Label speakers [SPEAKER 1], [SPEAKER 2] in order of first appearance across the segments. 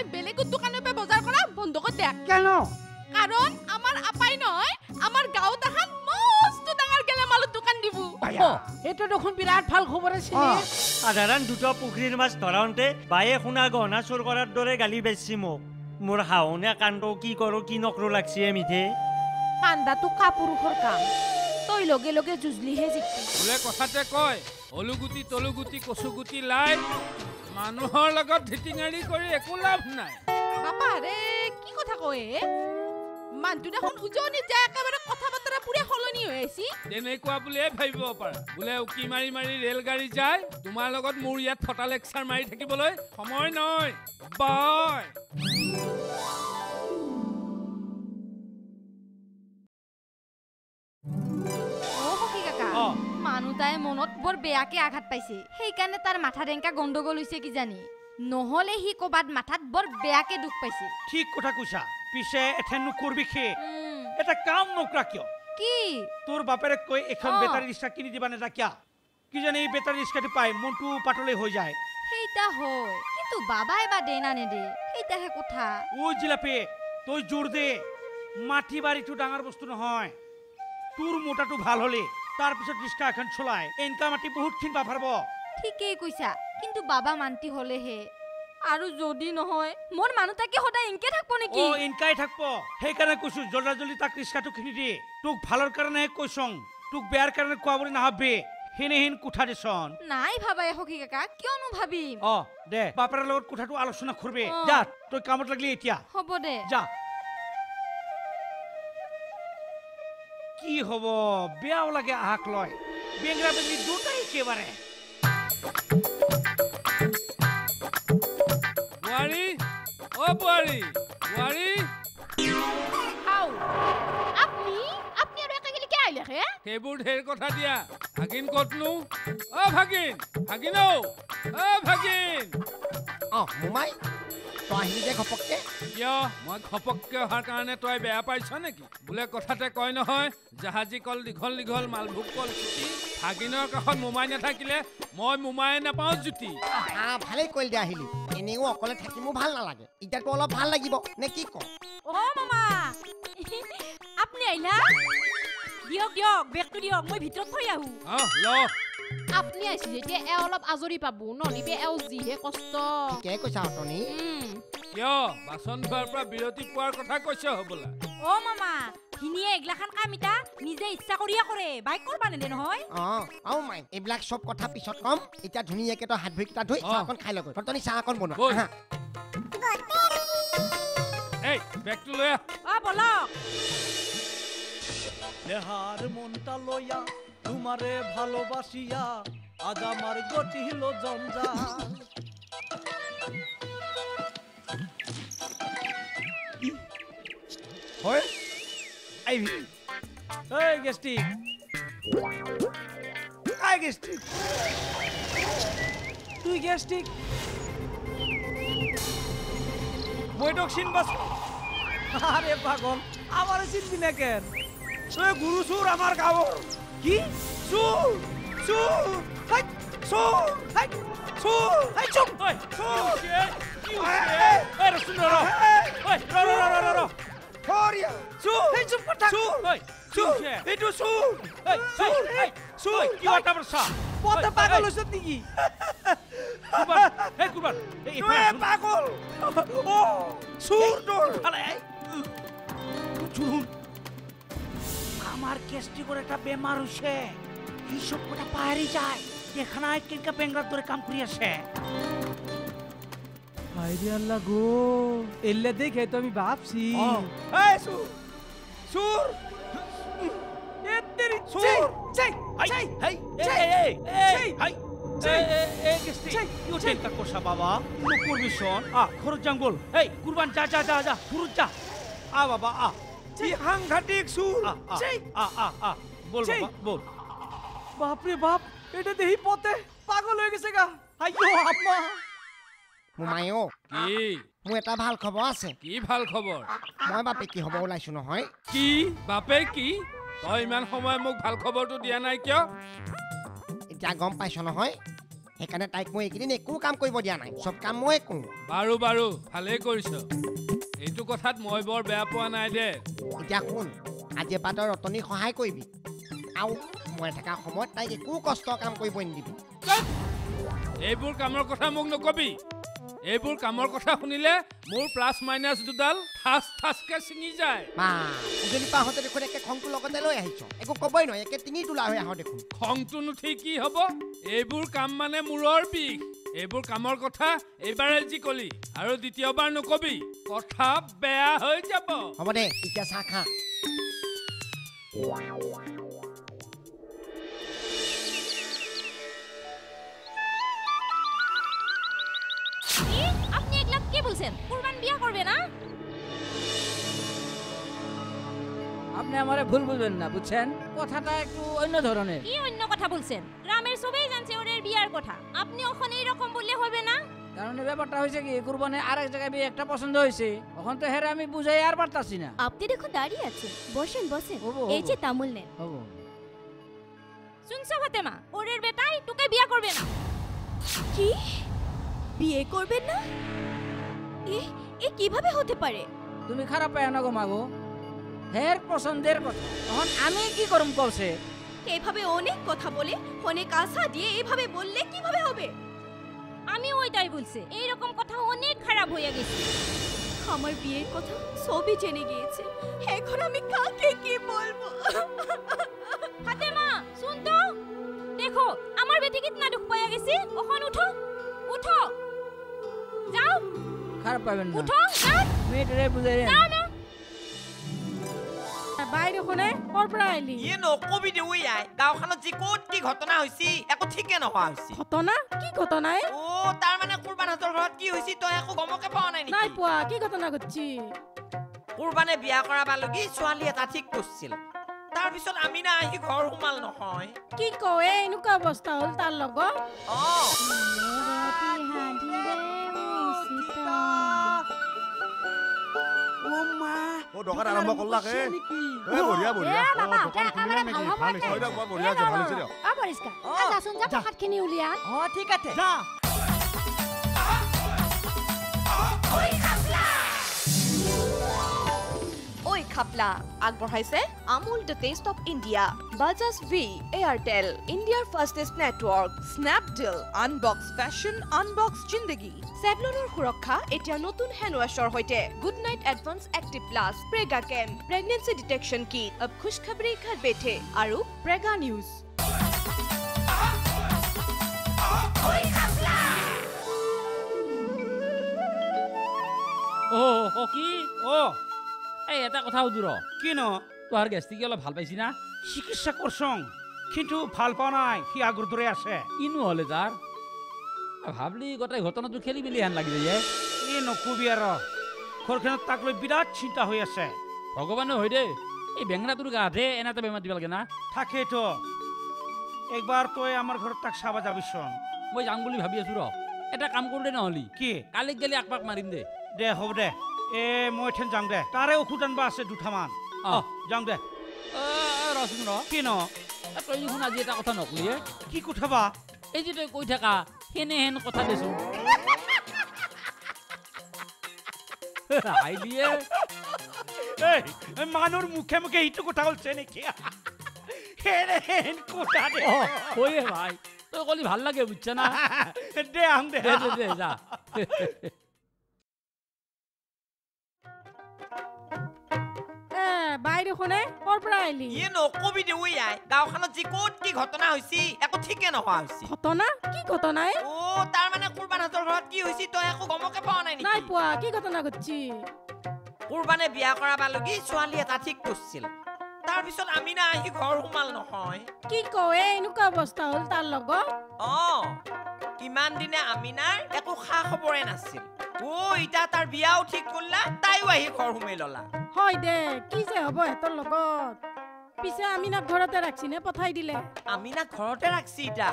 [SPEAKER 1] নহয় বেলেগৰ দোকানৰ পৰা বজাৰ কৰা বন্ধ কৰি দিয়ক
[SPEAKER 2] কেন?
[SPEAKER 1] কাৰণ আমাৰ আপাই নহয় আমাৰ গাঁৱত এখন মস্ত ডাঙৰ গেলামালৰ দোকান দিব।
[SPEAKER 3] এইটো দেখোন বিৰাট ভাল খবৰ আছিল।
[SPEAKER 2] অ।
[SPEAKER 4] সাধাৰণ দুটা পুখুৰীৰ মাছ ধৰাওঁতে বায়ে শুনা গহনা চোৰ কৰাৰ দৰে গালি বেচছি মোক। মোৰ হাওনে কাণ্ড কি কৰোঁ কি নকৰো লাগছি মিঠে।
[SPEAKER 3] কান্দাটো কাপুৰুষৰ কাম। তই লগে লগে যুঁজলিহে জিকি।
[SPEAKER 5] বোলে কথাতে কয় অলুগুটি তলুগুটি কচুগুটি লাই মানুহৰ লগত ধিটিঙাৰি কৰি একো লাভ নাই।
[SPEAKER 1] বাপা ৰে কি কথা কয় হে? মানুহটো দেখোন উজনিত যায় একেবাৰে কথা বতৰা পুৰা সলনি হৈ আহিছি।
[SPEAKER 5] তেনেকুৱা বুলিয়ে ভাবিব পাৰা। বোলে উকি মাৰি মাৰি ৰেলগাড়ী যায় তোমাৰ লগত মোৰ ইয়াত ফটা লেকচাৰ মাৰি থাকিবলৈ সময় নহয়।
[SPEAKER 6] সখী কাকা
[SPEAKER 5] অ
[SPEAKER 6] মানুহ মনত বৰ বেয়াকে আঘাত পাইছে। সেইকাৰণে তাৰ মাথা ডেংকা গণ্ডগোল হৈছে কিজানি নহলে সি ক'বাত মাথাত বৰ বেয়াকে দুখ পাইছে।
[SPEAKER 2] ঠিক কথা কৈছা। পিছে এথেন নকৰবি সে এটা কাম নকৰা কিয়?
[SPEAKER 6] কি?
[SPEAKER 2] তোৰ বাপেৰে কৈ এখন। বেটাৰী ৰিক্সা কিনি দিবা নেদা কিয়া কিজানি এই বেটাৰী ৰিক্সাটো পাই মনটো পাতলে হৈ যায়।
[SPEAKER 6] সেইটা হয়। কিন্তু বাবাই বা দে না নেদে। সেইটাহে কথা।
[SPEAKER 2] ও জিলাপি তই জোৰ দে। মাটি বাৰীটো ডাঙৰ বস্তু নহয়। তোৰ মোটাটো ভালো হলে। তাৰপিছত ৰিক্সা এখন চলাই। এনকা মাটি বহুতখিনি পাব পাৰিব
[SPEAKER 6] ঠিকেই কৈছা কিন্তু বাবা মান্তি হলেহে। আৰু যদি নহয় মোৰ মানুহ তাকে সদায় ইনকে থাকব নেকি?
[SPEAKER 2] অ এনকাই থাকব। সেইকাৰণে কৈছো জল্দা জল্দি তাক ৰিক্সাটো কিনি দিয়ে তোক ভালৰ কাৰণে কৈছং তোক বেয়াৰ কাৰণে কোৱা বুলি নাভাবি সেনেহেন কোঠা দেচোন
[SPEAKER 6] নাই ভাবাই সখী কাকা কিয়নো ভাবিম?
[SPEAKER 2] অ দে বাপেৰৰ লগত কোঠাটো আলোচনা কৰবি। যা তই কামত লাগলি এতিয়া।
[SPEAKER 6] হ'ব দে।
[SPEAKER 2] যা। কি হব বেয়াও লাগে আহাক লয় বেংৰা বেংৰি দুটাই একেবাৰে
[SPEAKER 5] বোৱাৰী অ বোৱাৰী বোৱাৰী
[SPEAKER 1] হাও আপনি আপনি আৰু একেগিলিকে আহিলে হে
[SPEAKER 5] সেইবোৰ ঢেৰ কথা দিয়া ভাগিন ক'তনো অ ভাগিন ভাগিন ঔ অ ভাগিন
[SPEAKER 7] অ মোমাই তই আহিলি যে ঘপককে?
[SPEAKER 5] কিয়? মই ঘপককে অহাৰ কাৰণে তই বেয়া পাইছ নেকি? বোলে কথাতে কয় নহয় জাহাজী কল দীঘল দীঘল মালভোগ কল চুটি ভাগিনৰ কাষত মোমাই নাথাকিলে মই মোমাই নাপাওঁ জুতি।
[SPEAKER 7] আহা ভালেই কৰিলি দে আহিলি। এনেও অকলে থাকি মোৰ ভাল নালাগে। এতিয়াতো অলপ ভাল লাগিব। নে কি কওঁ
[SPEAKER 3] অ মামা। আপুনি আহিলা? দিয়ক দিয়ক বেগটো দিয়ক মই ভিতৰত থৈ আহো।
[SPEAKER 5] অহ ল।
[SPEAKER 1] আপনি আহিছে যেতিয়া এ অলপ আজৰি পাব নহলিবে এও যিহে কষ্ট
[SPEAKER 7] ঠিকে কৈছা অতনি
[SPEAKER 1] উম,
[SPEAKER 5] কিয় বাচন ধোৱাৰ পৰা বিৰতি পোৱাৰ কথা কৈছ হবলা
[SPEAKER 3] অ মামা ভিনিয়ে এগিলাখান কাম ইতা নিজে ইচ্ছা কৰিয়ে কৰে বাইক কৰবা নেদে নহয়
[SPEAKER 7] অ আও মাই এইবিলাক চব কথা পিছত কম এতিয়া ধুনীয়াকে তই হাত ভৰিকেইটা ধুই
[SPEAKER 5] অ।
[SPEAKER 7] চাহ অকণ খাই লগৈ তনি চাহ অকণ বনোৱা। আহা।
[SPEAKER 5] এই বেগটো লৈ আহ
[SPEAKER 3] অ বলক
[SPEAKER 8] দেহাৰ মনটা লইয়া তোমারে ভালোবাসিয়া আজ আমার গটিল জঞ্জা
[SPEAKER 2] হয়? আহিবি এই গেষ্টিক আই গেষ্টিক তুই গেষ্টিক মই তোক চিনবাস আরে পাগল আমার চিনবি না কেন? তুই গুৰু সুৰ আমাৰ গাঁৱৰ কি চুৰ চুৰ হাই চুৰ হাই চুৰ হাই চুপ হাই চুৰ কি হৈছে এই ৰচোন ৰ ঐ ৰ ৰ ৰ ৰ ৰ ফৰিয়া চুৰ এই চুপ কথা চুৰ ঐ চুৰ এইটো চুৰ এই চুৰ এই চুৰ কি কথা বৰছা পতে পাগল হৈছ নেকি কুৰবান এই কুৰবান এই পাগল ও চুৰ তোৰ ফালে চুৰ আমার কেস্টিকর একটা বেমার হইছে। সব কথা পাহাড়ি যায় এখানে কেনকা বেঙ্গার ধরে কাম করি আছে
[SPEAKER 8] হাইরে আল্লাহ গো এলে দেখে তো আমি ভাবছি।
[SPEAKER 2] এই সুর সুর। এত্তেরি সুর। চাই চাই হাই চাই এই এই হাই। বাবা আ খরচ জঙ্গল। এই কুরবান যা যা যা যা যা। আ বাবা আ কি সাংঘাতিক সুর বল বল।
[SPEAKER 8] বাপরে বাপ এটা দেহি পথে পাগল হয়ে গেছে গা। আইয়ো আম্মা।
[SPEAKER 7] অ
[SPEAKER 5] কি?
[SPEAKER 7] মোৰ এটা ভাল খবৰ আছে।
[SPEAKER 5] কি ভাল খবৰ?
[SPEAKER 7] মই বাপে কি হ'ব ওলাইছো নহয়।
[SPEAKER 5] কি? বাপে কি? তই ইমান সময় মোক ভাল খবৰটো দিয়া নাই কিয়?
[SPEAKER 7] এতিয়া গম পাইছ নহয় সেইকাৰণে তাইক মই এইকেইদিন একো কাম কৰিব দিয়া নাই চব কাম মই কৰোঁ।
[SPEAKER 5] বাৰু বাৰু ভালেই কৰিছ। এইটো কথাত মই বৰ বেয়া পোৱা নাই দে।
[SPEAKER 7] এতিয়া শুন আজিৰ পৰা তই ৰতনীক সহায় কৰিবি। আৰু মই থকা সময়ত তাইক একো কষ্ট কাম কৰিব নিদিবি।
[SPEAKER 5] এইবোৰ কামৰ কথা মোক নকবি। এইবোৰ কামৰ কথা শুনিলে মোৰ প্লাছ মাইনাছ দুডাল ঠাচ ঠাচকে ছিঙি যায়।
[SPEAKER 7] বা উজনি পাহঁতে দেখোন একে খংটো লগতে লৈ আহিছ। একো ক'বই নহয় একে টিঙি তোলা হৈ আহ দেখোন।
[SPEAKER 5] খংটো নুঠি কি হ'ব? এইবোৰ কাম মানে মূৰৰ বিষ। এইবোৰ কামৰ কথা এইবাৰে যি কলি আৰু দ্বিতীয়বাৰ নকবি কথা বেয়া হৈ যাব।
[SPEAKER 7] হ'ব দে এতিয়া চাহ খা।
[SPEAKER 1] কি? আপনি এগুলা কি বলছেন? কুরবান বিয়া করবে না?
[SPEAKER 9] আপনি আমারে ভুল বুঝবেন না বুঝছেন কথাটা একটু অন্য ধরনের
[SPEAKER 1] কি অন্য কথা বলছেন? গ্রামের সবাই জানছে ওরের বিয়ার কথা। আপনি ওখানে এরকম বললে হবে না?
[SPEAKER 9] কারণ ব্যাপারটা হয়েছে কি কুরবানে আরেক জায়গায় বিয়ে একটা পছন্দ হয়েছে। তখন তো হেরে আমি বুঝাই আর পারতাছি না।
[SPEAKER 10] আপনি দেখুন দাঁড়িয়ে আছেন বসেন বসেন।
[SPEAKER 9] হব,
[SPEAKER 10] এই
[SPEAKER 9] হব।
[SPEAKER 10] যে তামুল নেন।
[SPEAKER 9] হব।
[SPEAKER 1] শুনছো ফাতেমা? ওরের বেটাই তোকে বিয়া করবে না।
[SPEAKER 10] কি? বিয়ে করবেন না? এ এ কীভাবে হতে পারে?
[SPEAKER 9] তুমি খারাপ পায় না গো মাগো হের পছন্দের কথা। তখন আমি কি করুম কলসে
[SPEAKER 10] এভাবে অনেক কথা বলে অনেক আশা দিয়ে এভাবে বললে কীভাবে হবে?
[SPEAKER 1] আমি ওইটাই বলছে এইরকম কথা অনেক খারাপ হয়ে গেছে।
[SPEAKER 10] আমার বিয়ের কথা সবই জেনে গিয়েছে এখন আমি কাকে কি বলব?
[SPEAKER 1] ফাতেমা শুন তো। দেখো আমার বেটি কিতনা দুঃখ পাইয়া গেছে? ওখান উঠো উঠো। যাও।
[SPEAKER 9] খারাপ পাবেন না।
[SPEAKER 1] উঠো যাও।
[SPEAKER 9] মেয়েটারে বুঝাই
[SPEAKER 1] যাও না।
[SPEAKER 11] বাইৰে শুনে ক'ৰ পৰা আহিলি
[SPEAKER 12] ইয়ে নকবি দে ঐ আই গাঁওখনত যি ক'ত কি ঘটনা হৈছে একো ঠিকে নোহোৱা হৈছে।
[SPEAKER 11] ঘটনা? কি ঘটনাই
[SPEAKER 12] অ তাৰ মানে কুৰবানহঁতৰ ঘৰত কি হৈছে তই একো গমকে পোৱা নাই
[SPEAKER 11] নাই
[SPEAKER 12] নেকি
[SPEAKER 11] পোৱা কি ঘটনা ঘটছি?
[SPEAKER 12] কুৰবানে বিয়া কৰাবা লগি ছোৱালী এটা ঠিক কৰিছিল তাৰপিছত আমিনা আহি ঘৰ সোমাল নহয়।
[SPEAKER 11] কি কৱে এনেকুৱা অৱস্থা হ'ল তাৰ লগত?
[SPEAKER 12] অ।
[SPEAKER 13] দোকান আৰম্ভ কৰলাকে এ বঢ়িয়া
[SPEAKER 14] এ বাবা, একেবাৰে? ভাল সময়তে।
[SPEAKER 13] ভাল হৈছে।
[SPEAKER 14] অ পৰিষ্কাৰ যা উলিয়া
[SPEAKER 9] অ ঠিক আছে
[SPEAKER 2] যা
[SPEAKER 10] খাপলা আগবঢ়াইছে Amul the taste of India Bajaj V Airtel ইণ্ডিয়াৰ fastest network Snapdeal unbox fashion unbox জিন্দগী চেভলনৰ সুৰক্ষা এতিয়া নতুন হেণ্ডৱাছৰ সৈতে। Good night advance active plus প্ৰেগা কেম প্ৰেগনেঞ্চি ডিটেকশ্যন কিট অব খুচখবৰি ঘৰ বেঠে আৰু প্ৰেগা নিউজ
[SPEAKER 15] অ অ, কি
[SPEAKER 2] অ
[SPEAKER 15] এই এটা কথা সুধো ৰ
[SPEAKER 2] কি ন
[SPEAKER 15] তোহাৰ গেষ্টিকে অলপ ভাল পাইছি না?
[SPEAKER 2] চিকিৎসা কৰচং কিন্তু ভাল পোৱা নাই সি আগৰ দৰে আছে।
[SPEAKER 15] কিনো হ'লে তাৰ ভাবলি গোটেই ঘটনাটো খেলি মেলি হেন লাগি যায়
[SPEAKER 2] ই নকবি আৰু। ঘৰখনত তাক লৈ বিৰাট চিন্তা হৈ আছে।
[SPEAKER 15] ভগৱানে হয় দেই এই বেঙেনাটোৰ গাতহে এনে এটা বেমাৰ দিব লাগে না।
[SPEAKER 2] থাকেতো একবাৰ তই আমাৰ ঘৰত তাক চাব যাবিচোন।
[SPEAKER 15] মই যাম বুলি ভাবি আছো ৰ। এটা কাম কৰোঁ দে নহ'লি।
[SPEAKER 2] কি?
[SPEAKER 15] কালিক গেলি এক পাক মাৰিম দে।
[SPEAKER 2] দে হ'ব দে। এ মই এথেন যাওঁ দে। তাৰে ঔষধ আনবা আছে দুটামান
[SPEAKER 15] অ।
[SPEAKER 2] যাওঁ দে।
[SPEAKER 15] ৰচোন ৰ।
[SPEAKER 2] কি ন?
[SPEAKER 15] তই দেখোন আজি এটা কথা নকলি হে।
[SPEAKER 2] কি কথা বা?
[SPEAKER 15] এই যে তই কৈ থাকা সেনে হেন কথা দেচোন।
[SPEAKER 2] মানুহৰ মুখে মুখে ইটো কথা কৈছে নেকি? হেৰেন কথা দে।
[SPEAKER 15] হয়ে ভাই। তই কলি ভাল লাগে বুজছা না
[SPEAKER 2] দে। আহোঁ দে
[SPEAKER 15] দে যা।
[SPEAKER 11] বাইৰে শুনে ক'ৰ পৰা আহিলি
[SPEAKER 12] ইয়ে নকবি দে ঐ আই। গাঁওখনত যি ক'ত কি ঘটনা হৈছে একো ঠিকে নোহোৱা হৈছে।
[SPEAKER 11] ঘটনা? কি ঘটনাই
[SPEAKER 12] অ তাৰ মানে কুৰবানহঁতৰ ঘৰত কি হৈছে তই একো গমকে পোৱা নাই
[SPEAKER 11] নাই
[SPEAKER 12] নেকি
[SPEAKER 11] পোৱা কি ঘটনা ঘটছি?
[SPEAKER 12] কুৰবানে বিয়া কৰাবা লগি ছোৱালী এটা ঠিক কৰিছিল তাৰপিছত আমিনা আহি ঘৰ সোমাল নহয়।
[SPEAKER 11] কি কৱে এনেকুৱা অৱস্থা হ'ল তাৰ লগত?
[SPEAKER 12] অ কিমান দিনে আমিনাৰ একো খা খবৰে নাছিল। অ এতিয়া তাৰ বিয়াও ঠিক কৰিলা তাইও আহি ঘৰ সোমাই ললা।
[SPEAKER 11] হয় দে কি যে হ'ব সিহঁতৰ লগত? পিছে আমিনাক ঘৰতে ৰাখছি নে পঠাই দিলে?
[SPEAKER 12] আমিনা ঘৰতে ৰাখছি এতিয়া।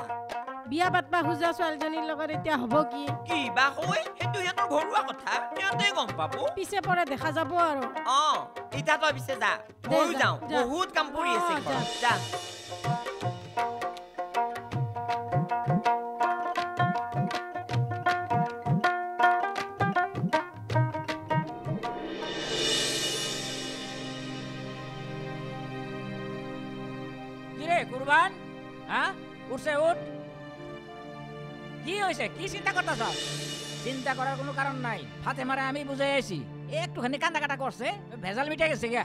[SPEAKER 11] বিয়া পাতবা খোজা ছোৱালীজনীৰ লগত এতিয়া হ'ব কি?
[SPEAKER 12] কি বা হৈ সেইটো সিহঁতৰ ঘৰুৱা কথা সিহঁতে গম পাব।
[SPEAKER 11] পিছে পৰে দেখা যাব আৰু।
[SPEAKER 12] অ এতিয়া তই পিছে যা ময়ো
[SPEAKER 11] যা,
[SPEAKER 12] যাওঁ। বহুত কাম আছে ঘৰত যা।
[SPEAKER 9] চিন্তা করার কোনো কারণ নাই। ফাতে মারে আমি বুঝাই আছি একটুখানি কান্দা কাটা করছে ভেজাল মিটে গেছে গা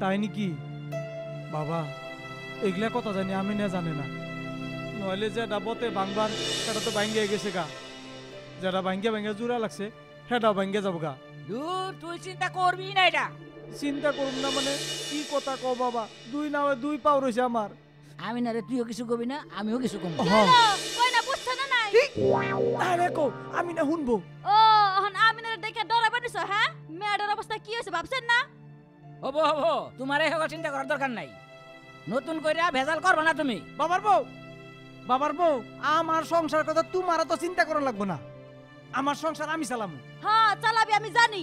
[SPEAKER 8] তাই নাকি? বাবা এগুলা কথা জানি আমি না জানে না। নহলে যে ডাবতে বাংবার সেটা তো ভাঙ্গিয়ে গেছে গা। যেটা ভাঙ্গিয়া ভাঙ্গিয়া জোড়া লাগছে সেটাও ভাঙ্গিয়া যাব গা।
[SPEAKER 9] দূর তুই চিন্তা করবি না এটা।
[SPEAKER 8] চিন্তা করুন না মানে কি কথা কও বাবা? দুই নামে দুই পাও রয়েছে আমার।
[SPEAKER 9] আমি না রে তুইও কিছু কবি না আমিও কিছু কম।
[SPEAKER 8] আরে কো আমি না শুনব।
[SPEAKER 1] ও এখন আমিনার দেখে ডরাই বানিছ হ্যাঁ? মেয়েটার অবস্থা কি হয়েছে ভাবছেন না?
[SPEAKER 9] হব হব তোমার এই চিন্তা করার দরকার নাই। নতুন কইরা ভেজাল করবে না তুমি।
[SPEAKER 8] বাবার বউ বাবার বউ আমার সংসার কথা তোমার তো চিন্তা করা লাগবো না। আমার সংসার আমি চালামু।
[SPEAKER 1] হ্যাঁ চালাবি আমি জানি।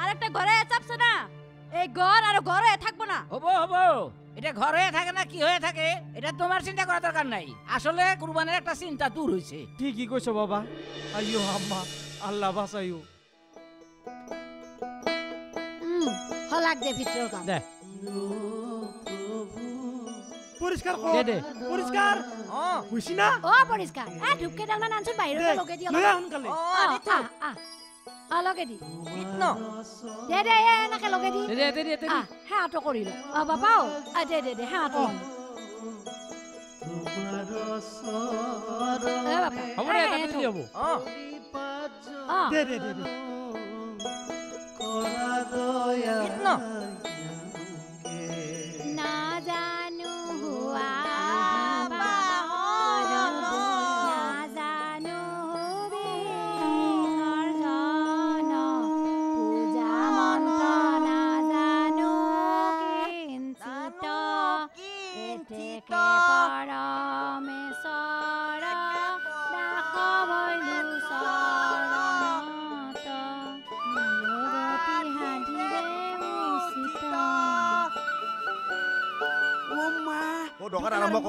[SPEAKER 1] আর একটা ঘরে চাপছে না। এই ঘর আর ঘরে থাকব না।
[SPEAKER 9] হব হব। এটা ঘর হয়ে থাকে না কি হয়ে থাকে এটা তোমার চিন্তা করার দরকার নাই। আসলে কুরবানের একটা চিন্তা দূর হয়েছে।
[SPEAKER 8] ঠিকই কইছো বাবা। আইয়ো আম্মা আল্লাহ বাঁচাইও।
[SPEAKER 1] হলাক দে ভিতর কাম।
[SPEAKER 15] দে।
[SPEAKER 8] পরিষ্কার
[SPEAKER 15] দে দে।
[SPEAKER 8] পরিষ্কার। হইছি না?
[SPEAKER 1] ও পরিষ্কার। এ ঢুকে ডাল না বাইরে
[SPEAKER 8] দে,
[SPEAKER 1] লগে দি
[SPEAKER 8] লৈ আহ
[SPEAKER 1] আ আ। আ লগে দি দে দে এ নাকে লগে দি।
[SPEAKER 15] দে দে দে দে দে।
[SPEAKER 1] আ হ্যাঁ তো করিল আ বাবাও আ দে দে দে বাবা।
[SPEAKER 15] হ'ব দে তাতে দিলে হ'ব।
[SPEAKER 1] আ
[SPEAKER 8] দে দে দে দে।
[SPEAKER 1] না?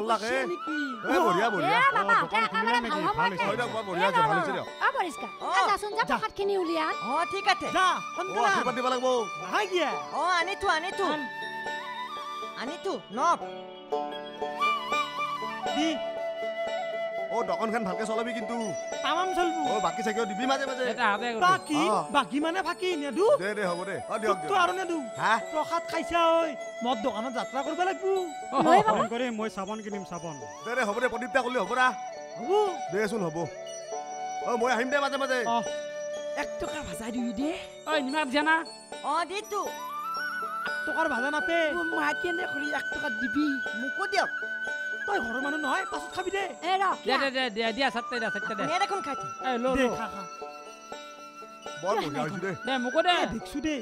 [SPEAKER 13] বঢ়িয়া বঢ়িয়া
[SPEAKER 1] বাবা, একেবাৰে ভাল
[SPEAKER 13] হয় বঢ়িয়া ভাল হৈছে দিয়ক
[SPEAKER 1] অ, পৰিষ্কাৰ। আ, যাচোন যা, প্ৰসাদখিনি উলিয়া।
[SPEAKER 7] অ ঠিক আছে
[SPEAKER 8] যা
[SPEAKER 13] অ
[SPEAKER 8] সোনকালে
[SPEAKER 13] আশীৰ্বাদ দিব লাগিব
[SPEAKER 8] আহাই গিয়া
[SPEAKER 7] অ আনিতো আনিতো
[SPEAKER 8] দি
[SPEAKER 13] অ দোকানখন ভালকে চলাবি কিন্তু।
[SPEAKER 8] তামাম চলবো।
[SPEAKER 13] অ বাকী চাকিও দিবি মাজে মাজে।
[SPEAKER 15] এটা হাতে কৰি
[SPEAKER 8] বাকী। বাকী মানে ফাঁকি নেদু?
[SPEAKER 13] দে দে হ'ব দে। অ দিয়ক
[SPEAKER 8] তো
[SPEAKER 13] দিয়ক।
[SPEAKER 8] আৰু নেদু?
[SPEAKER 13] হা?
[SPEAKER 8] প্ৰসাদ খাইছা ঐ। মোৰ দোকানত যাত্ৰা কৰিব লাগিব।
[SPEAKER 1] লৈ বাবা।
[SPEAKER 16] ফোন কৰি মই চাবোন কিনিম চাবোন।
[SPEAKER 13] দে দে হ'ব দে প্ৰদীপ দা কৰিলে হ'ব দা
[SPEAKER 8] হ'ব।
[SPEAKER 13] দেচোন হ'ব। অ মই আহিম দে মাজে মাজে।
[SPEAKER 8] অ।
[SPEAKER 9] এক টকা ভাজা দিবি দে।
[SPEAKER 15] ঐ নিমখ দিয়া না
[SPEAKER 7] অ দিতো
[SPEAKER 8] টকাৰ ভাজা নাপে।
[SPEAKER 9] মা কেনে কৰি এক টকা দিবি।
[SPEAKER 7] মোকো দিয়ক।
[SPEAKER 8] তই ঘৰৰ মানুহ নহয় পাছত খাবি দে।
[SPEAKER 1] এ ৰ,
[SPEAKER 15] দে দে দে দিয়া দিয়া চাটটা দিয়া চাটটা দে
[SPEAKER 7] ধুনীয়া দেখোন খাইছে
[SPEAKER 15] এই ল
[SPEAKER 8] দে।
[SPEAKER 15] ল
[SPEAKER 8] খা খা।
[SPEAKER 13] বৰ বঢ়িয়া হৈছে দে।
[SPEAKER 15] দে মোকো দে।
[SPEAKER 8] এ, দেখিছো দেই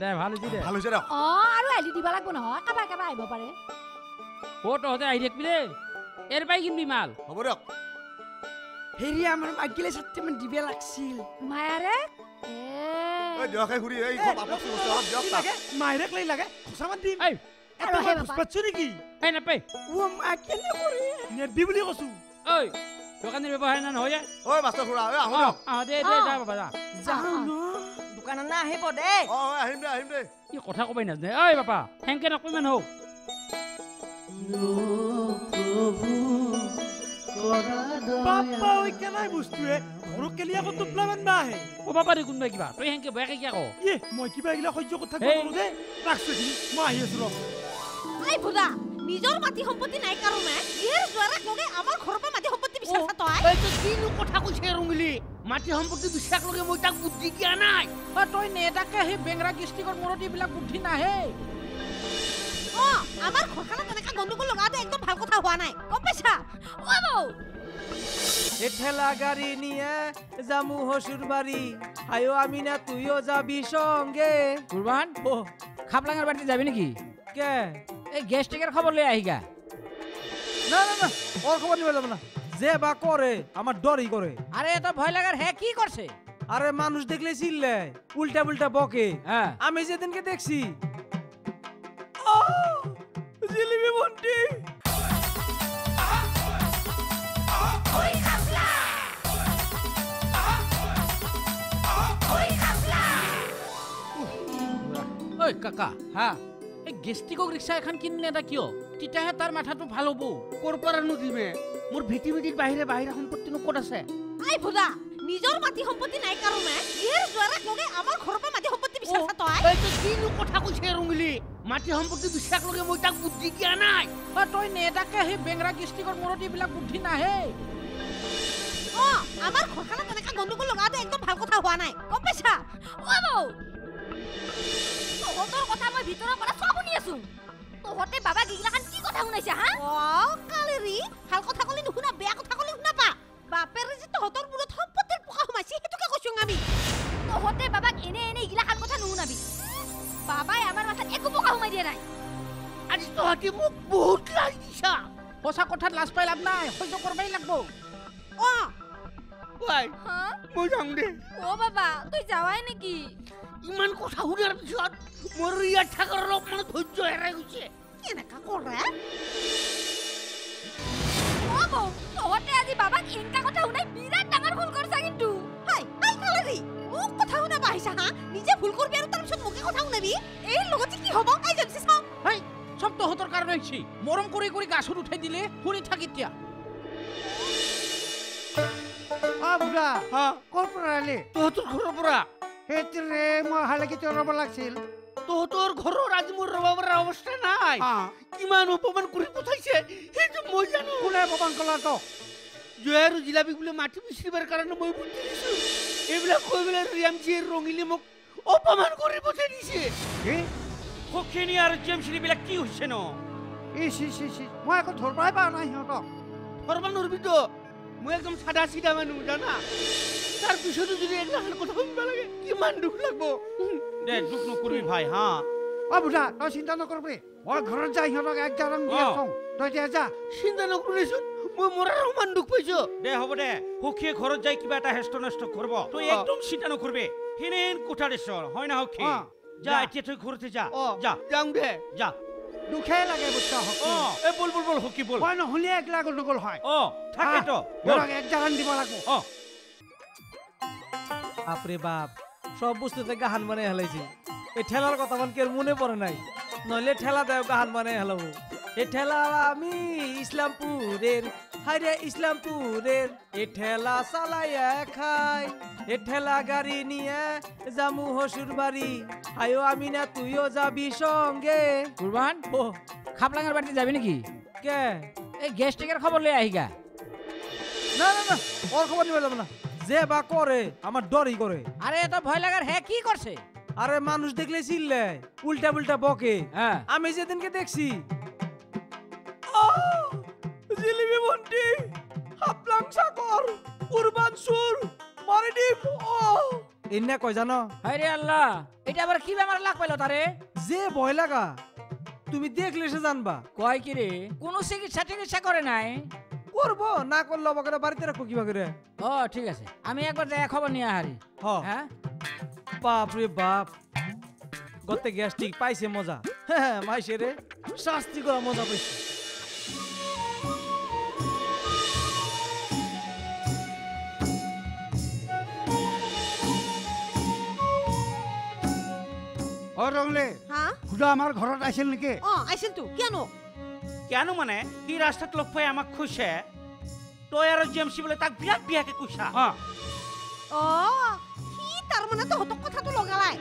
[SPEAKER 15] দে ভাল হৈছে দে।
[SPEAKER 13] ভাল হৈছে দিয়ক
[SPEAKER 1] অ, আৰু এলি দিব লাগিব নহয়। কাবাৰ কাবাৰ আহিব পাৰে।
[SPEAKER 15] অ তহঁতে আহি থাকিবি দেই এৰ পাই কিনবি মাল।
[SPEAKER 13] হ'ব দিয়ক।
[SPEAKER 9] হেৰি আমাৰ মাইকিলে চাট্টামান দিব লাগছিল।
[SPEAKER 1] মায়াৰে?
[SPEAKER 13] এই দিয়ক খুৰী এই খুব আপত্তি বস্তু অলপ দিয়ক
[SPEAKER 8] কি
[SPEAKER 13] তাক।
[SPEAKER 8] লাগে? মাইৰেক লৈ লাগে। সঁচামান দিম।
[SPEAKER 1] বাবা
[SPEAKER 15] বাবা কথা ক'বাই নাজানে ঐ বাপা হেংকে নকবি
[SPEAKER 8] আহে
[SPEAKER 15] ক'ব তই হেংকে বেয়াকে কিয়
[SPEAKER 8] ইয়ে মই কিবা এইগিলা সহ্য কৰি থাকিব মই আহি আছো ৰ
[SPEAKER 17] এই ভুদা নিজৰ মাটি সম্পত্তি নাই কাৰণে ইয়েৰ জোৱাৰাক লগে আমাৰ ঘৰৰ পৰা মাটি সম্পত্তি বিচাৰিছা তই?
[SPEAKER 9] এইটো কিনো কথা কৈছে ৰঙিলি? মাটি সম্পত্তি বিচাক লগে মই তাক বুদ্ধি দিয়া নাই। অ তই নেতাকে সেই বেংৰা ডিষ্ট্ৰিক্টৰ মূৰত এইবিলাক বুদ্ধি নাহে।
[SPEAKER 17] অ আমাৰ ঘৰখনত তেনেকা গণ্ডগোল লগাওঁতে একদম ভাল কথা হোৱা নাই। গম পাইছা? অ বৌ।
[SPEAKER 8] এ ঠেলা গাড়ি নিয়ে যামু হসুর বাড়ি আয়ো আমি না তুইও যাবি সঙ্গে।
[SPEAKER 9] কুরবান
[SPEAKER 8] ও
[SPEAKER 9] খাপলাঙের বাড়িতে যাবি নাকি?
[SPEAKER 8] কে?
[SPEAKER 9] এই গেস্টিকের খবর লই আহিগা
[SPEAKER 8] না না না ওর খবর নিবে যাবে না। যে বা করে আমার ডরই করে।
[SPEAKER 9] আরে এত ভয় লাগার হ্যাঁ কি করছে?
[SPEAKER 8] আরে মানুষ দেখলে চিল্লে উল্টা উল্টা বকে।
[SPEAKER 9] হ্যাঁ।
[SPEAKER 8] আমি যেদিনকে দেখছি! জিলিপি বন্টি।
[SPEAKER 9] ঐ কাকা হ্যাঁ। গেষ্টিকক ৰিক্সা এখন কিনে এটা কিয়?
[SPEAKER 16] তেতিয়াহে তাৰ মাথাটো ভাল হ'ব। ক'ৰ পৰানো দিমে? মোৰ ভিটি ভিটিৰ বাহিৰে বাহিৰা সম্পত্তিনো ক'ত আছে?
[SPEAKER 17] আই ভোলা নিজৰ মাটি সম্পত্তি নাই কাৰণে ইয়াৰ জোৱাৰাক লগে আমাৰ ঘৰৰ পৰা মাটি সম্পত্তি বিচাৰিছা তই?
[SPEAKER 16] এইটো কিনো কথা কৈছে ৰঙিলি? মাটি সম্পত্তি বিশ্বাস লগে মই তাক বুদ্ধি দিয়া নাই।
[SPEAKER 3] তই নেতাকে সেই বেংৰা ডিষ্ট্ৰিক্টৰ মূৰত এইবিলাক বুদ্ধি নাহে।
[SPEAKER 17] অ আমাৰ ঘৰখনত তেনেকা গণ্ডগোল লগাটো একদম ভাল কথা হোৱা নাই। গম পাইছা?
[SPEAKER 1] অ বৌ তহঁতৰ কথা মই ভিতৰৰ পৰা আছো। তহঁতে বাবাক এইগিলাখান কি কথা শুনাইছা হা?
[SPEAKER 17] অ কালেৰি ভাল কথা ক'লে নুশুনা বেয়া কথা ক'লে শুনা পা। বাপেৰে যে তহঁতৰ মূৰত সম্পত্তিৰ পোকা সোমাইছে সেইটোকে কৈছো আমি।
[SPEAKER 1] তহঁতে বাবাক এনে এনে এইগিলাখান কথা নুশুনাবি। বাবাই আমাৰ মাথাত একো পকা সোমাই দিয়া নাই।
[SPEAKER 16] আজি তহঁতি মোক বহুত লাজ দিছা।
[SPEAKER 3] সঁচা কথাত লাজ পাই লাভ নাই সহ্য কৰিবই লাগব।
[SPEAKER 17] অ
[SPEAKER 16] ৱাই
[SPEAKER 1] হা
[SPEAKER 16] মই যাম দে।
[SPEAKER 1] অ বাবা তই যাৱাই নেকি?
[SPEAKER 16] ইমান কথা শুনাৰ পিছত মোৰ ইয়াত থকাৰ অলপমান ধৈৰ্য হেৰাই গৈছে।
[SPEAKER 17] কেনেকা কৰে
[SPEAKER 1] বৌ তহঁতে আজি বাবাক এনেকা কথা শুনাই বিৰাট ডাঙৰ ভুল কৰিছা কিন্তু।
[SPEAKER 17] হাই হাই কালেৰি মোক কথা শুনাব আহিছা হা? নিজে ভুল কৰবি আৰু তাৰপিছত মোকে কথা শুনাবি? এই লগতে কি হ'ব? এই জানিছে চাওঁ
[SPEAKER 3] হেই চব তহঁতৰ কাৰণে হৈছে। মৰম কৰি কৰি গাছত উঠাই দিলে শুনি থাক এতিয়া।
[SPEAKER 8] বুঢ়া ক'ৰ পৰা
[SPEAKER 16] তহঁতৰ ঘৰৰ পৰা
[SPEAKER 8] সেইটোৰে মই অহালৈকে তই ৰ'ব লাগিছিল
[SPEAKER 16] তহঁতৰ ঘৰৰ আজি মোৰ ৰবা পৰা অৱস্থা নাই কিমান অপমান কৰি পঠাইছে সেইটো মই জানো
[SPEAKER 8] কোনে অপমান কলা তোক
[SPEAKER 16] জয় আৰু জিলাপি বোলে মাটি বিচৰিবৰ কাৰণে মই বুদ্ধি দিছো এইবিলাক কৈ পেলাই ৰিয়ামজীয়ে ৰঙিলে মোক অপমান কৰি পঠাই দিছে
[SPEAKER 2] সখিনী আৰু জেমচিৰিবিলাক কি হৈছে ন
[SPEAKER 8] ইচ ইচ ইচ ইচ। মই একো ধৰবাই পৰা নাই সিহঁতক
[SPEAKER 16] ধৰবা নৰবিতো মই একদম চাদা চিধা মানুহ জানা? তাৰ পিছতো যদি এইগিলাখান কথা শুনিব লাগে কিমান দুখ লাগব?
[SPEAKER 2] দে দুখ নকৰিবি ভাই হা?
[SPEAKER 8] অ বুঢ়া তই চিন্তা নকৰবি। মই ঘৰত যাই সিহঁতক এক জাৰং দি। আছোঁ তই এতিয়া যা।
[SPEAKER 16] চিন্তা নকৰিলেচোন মই মৰাৰ সমান দুখ পাইছো।
[SPEAKER 2] দে হ'ব দে। সখীয়ে ঘৰত যাই কিবা এটা হেষ্ট নষ্ট কৰিব। তই একদম চিন্তা নকৰিবি। সেনেহেন কোঠা দিছ হয় না সখী? যা। এতিয়া তই ঘৰতে যা। যা।
[SPEAKER 16] যাওঁ দে।
[SPEAKER 2] যা।
[SPEAKER 8] দুখে লাগে
[SPEAKER 2] অ
[SPEAKER 8] হকী।
[SPEAKER 2] এই বল বল বল সখী বল।
[SPEAKER 8] মই নহ'লে একলা গণ্ডগোল হয়।
[SPEAKER 2] অ থাকেতো বল।
[SPEAKER 8] সিহঁতক এক জাৰং দিব লাগিব।
[SPEAKER 2] অ।
[SPEAKER 8] বাপরে বাপ সব বস্তুতে গাহান বানাই হেলাইছে এই ঠেলার কথা মান কেউ মনে পড়ে নাই। নইলে ঠেলা দেয় গাহান বানাই হেলাবো। এই ঠেলা আমি ইসলামপুরের হাইরে ইসলামপুরের এ ঠেলা চালাইয়া খাই এ ঠেলা গাড়ি নিয়ে জামু হসুর বাড়ি। আয়ো আমি না তুইও যাবি সঙ্গে।
[SPEAKER 9] কুরবান
[SPEAKER 8] ও।
[SPEAKER 9] খাপলাঙের বাড়িতে যাবি নাকি?
[SPEAKER 8] কে?
[SPEAKER 9] এই গ্যাস্ট্রিকের খবর লই আহিগা
[SPEAKER 8] না না না ওর খবর নিবে যাব না। যে বা করে আমার ডরই করে।
[SPEAKER 9] আরে এত ভয় লাগার হ্যাঁ কি করছে?
[SPEAKER 8] আরে মানুষ দেখলে চিল্লে উল্টা উল্টা বকে।
[SPEAKER 9] হ্যাঁ।
[SPEAKER 8] আমি যেদিনকে দেখছি! জিলিপি বন্টি হাপলাং সাকর কুরবান সুর মারিডিপ ও এনে কয় জানো?
[SPEAKER 9] হায়রে আল্লাহ এটা আবার কি বেমার লাগ পাইলো তারে?
[SPEAKER 8] যে ভয় লাগা তুমি দেখলে সে জানবা।
[SPEAKER 9] কয় কি রে কোনো চিকিৎসা টিকিৎসা করে নাই?
[SPEAKER 8] করব না করলে অবাকে বাড়িতে রাখব কিবা করে
[SPEAKER 9] ও ঠিক আছে আমি একবার যাই খবর নিয়ে হারি।
[SPEAKER 8] হ।
[SPEAKER 9] হ্যাঁ?
[SPEAKER 8] বাপ রে বাপ গতে গ্যাস্ট্রিক পাইছে মজা। হ্যাঁ মাইছে রে শাস্তি করা মজা পাইছে। অ ৰংলে
[SPEAKER 17] হা?
[SPEAKER 8] খুদা আমাৰ ঘৰত আছিল নেকি?
[SPEAKER 17] অ আহিছিল তো। কিয়নো?
[SPEAKER 2] কেন মানে সি ৰাস্তাত লগ পাই আমাক কৈছে তই আৰু জেমচি বোলে তাক বিৰাট বিয়াকে কৈছা
[SPEAKER 8] অ।
[SPEAKER 17] অ সি তাৰমানে তহঁতক কথাটো লগালাই।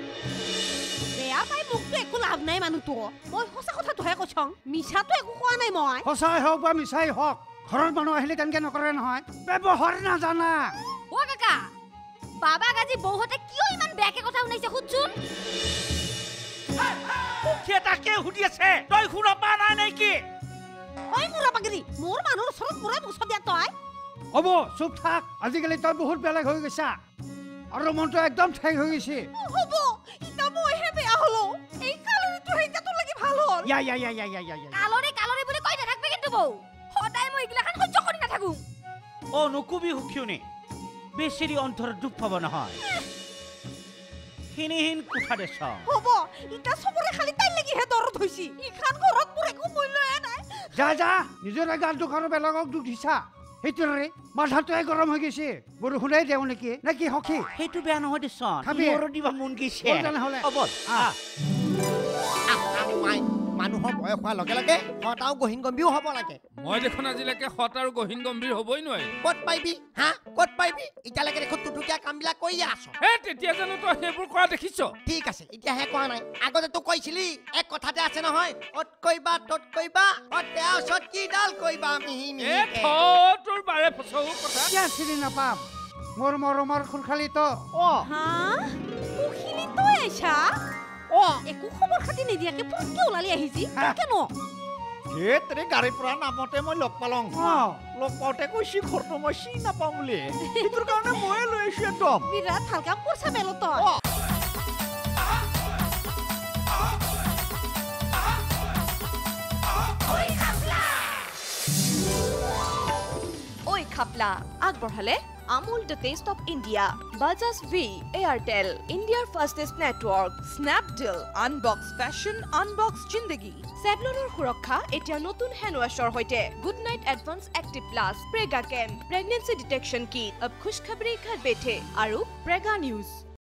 [SPEAKER 17] বেয়া পাই মোকতো একো লাভ নাই মানুহটো। মই সঁচা কথাটোহে কৈছং। মিছাটো একো কোৱা নাই মই।
[SPEAKER 8] সঁচাই হওক বা মিছাই হওক ঘৰৰ মানুহ আহিলে তেনেকে নকৰে নহয়? ব্যৱহাৰ নাজানা।
[SPEAKER 1] অ কাকা। বাবাক আজি বৌহতে কিয় ইমান বেয়াকে কথা শুনাইছে সুধচোন?
[SPEAKER 2] সখীয়ে তাকে সুধি আছে তই শুনা পা নাই নেকি?
[SPEAKER 17] ঐ মুৰা পাগিৰি মোৰ মানুহৰ ওচৰত মুৰা মুছ দিয়া তই?
[SPEAKER 8] হ'ব চুপ থাক আজিকালি তই বহুত বেলেগ হৈ গৈছা। আৰু মনটো একদম ঠেক হৈ গৈছে।
[SPEAKER 17] হ'ব ইতা মইহে বেয়া হলো। এই কালেৰিটো সেইটাতো লাগি ভাল হ'ল।
[SPEAKER 8] ইয়া ইয়া ইয়া ইয়া ইয়া ইয়া ইয়া।
[SPEAKER 1] কালৰে কালৰে বুলি কৈ নাথাকবে কিন্তু বৌ। সদায় মই এইগিলাখান সহ্য কৰি নাথাকো।
[SPEAKER 2] অ নকবি সুখীয়নি। বেচেৰি অন্তৰত দুখ পাব নহয়। সেনেহেন কোঠা দেছ
[SPEAKER 17] হ'ব ইতা চবৰে খালি তাই লাগিহে দৰত হৈছি। ইখান ঘৰত মোৰ একো মূল্যয়ে নাই।
[SPEAKER 8] যা যা নিজৰে গাৰ দুখ আৰু বেলেগক দুখ দিছা। সেইটোৰে মাথাটোৱে গৰম হৈ গৈছে। বৰষুণে দেওঁ নেকি? নে কি সখী?
[SPEAKER 2] সেইটো বেয়া নহয় দেচোন।
[SPEAKER 8] খাবি?
[SPEAKER 2] মোৰো দিবা মন গৈছে।
[SPEAKER 8] তেনেহ'লে।
[SPEAKER 2] অ,
[SPEAKER 7] মানুহৰ বয়স হোৱাৰ লগে লগে সৎ আৰু গহীন গম্ভীৰো হ'ব লাগে।
[SPEAKER 5] মই দেখোন আজিলৈকে সৎ আৰু গহীন গম্ভীৰ হ'বই নোৱাৰি
[SPEAKER 7] ক'ত পাৰিবি হা? ক'ত পাৰিবি এতিয়ালৈকে দেখোন টুটুকীয়া কামবিলাক কৰিয়ে আছ।
[SPEAKER 5] হে তেতিয়া জানো তই সেইবোৰ কৰা দেখিছ?
[SPEAKER 7] ঠিক আছে এতিয়াহে কোৱা নাই। আগতে তোক কৈছিলি এক কথাতে আছে নহয় অত কৰিবা তত কৰিবা অত তেওঁৰ ওচৰত কিডাল কৰিবা মিহি
[SPEAKER 5] থ তোৰ বাৰে ফচৌ কথা।
[SPEAKER 18] কিয় চিনি নাপাম? মোৰ মৰমৰ খুলখালিতো। অ
[SPEAKER 1] হা? কুশিনী তই আইছা
[SPEAKER 18] অ
[SPEAKER 1] একো খবৰ খাতি নিদিয়াকে পটকে ওলালি আহিছি। কেন?
[SPEAKER 17] হে তেৰে গাড়ীৰ পৰা নামতে মই লগ পালং। লগ পাওঁতে কৈছি ঘৰটো মই চিনি নাপাওঁ বুলি। সেইটোৰ কাৰণে ময়ে লৈ আহিছো একদম।
[SPEAKER 1] বিৰাট ভালো কাম কৰিছা বেলো তই
[SPEAKER 10] ঐ খাপলা আগবঢ়ালে। ইণ্ডিয়া বাজাজ ভি এয়াৰটেল ইণ্ডিয়াৰ fastest network Snapdeal unbox fashion unbox জিন্দগী চেভলনৰ সুৰক্ষা এতিয়া নতুন হেণ্ড ৱাছৰ সৈতে good night advance active plus প্ৰেগা কেম প্ৰেগনেঞ্চি ডিটেকশ্যন কিট অব খুচখবৰি ঘৰ বেঠে আৰু প্ৰেগা নিউজ